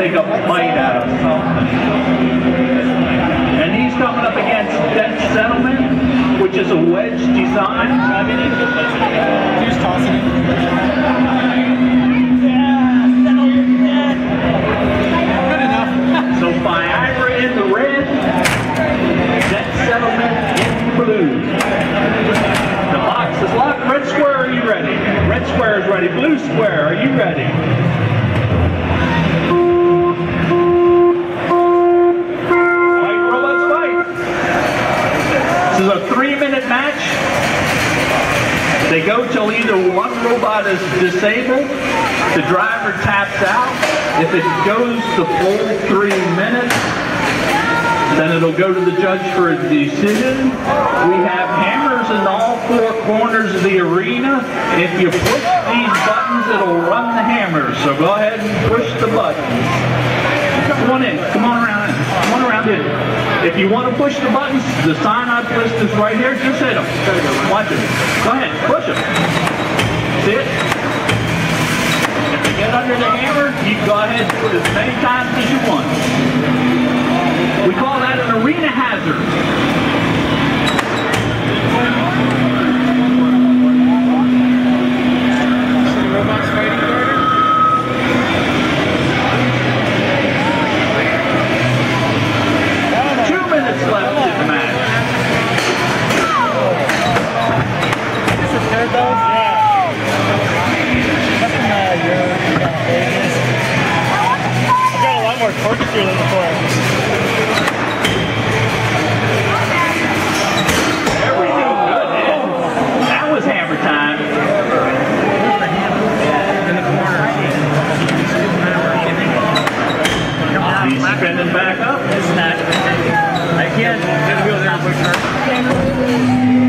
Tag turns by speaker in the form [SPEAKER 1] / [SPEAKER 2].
[SPEAKER 1] take a bite out of something. And he's coming up against Debt Settlement, which is a wedge design.
[SPEAKER 2] He's tossing it. Good enough.
[SPEAKER 1] So Firaga in the red, Debt Settlement in blue. The box is locked. Red square, are you ready? Red square is ready. Blue square, are you ready? Three-minute match. They go till either one robot is disabled, the driver taps out. If it goes the full three minutes, then it'll go to the judge for a decision. We have hammers in all four corners of the arena. If you push these buttons, it'll run the hammers. So go ahead and push the buttons. Come on in. Come on around. Come on around in. If you want to push the buttons, the cyanide twist is right here. Just hit them. Watch it. Go ahead. Push them. See it? If you get under the hammer, you go ahead and put as many times as you want. We call that an arena hazard. more torque fuel in the
[SPEAKER 2] Torx. Bending back up.
[SPEAKER 1] It's not. Again, good wheels are.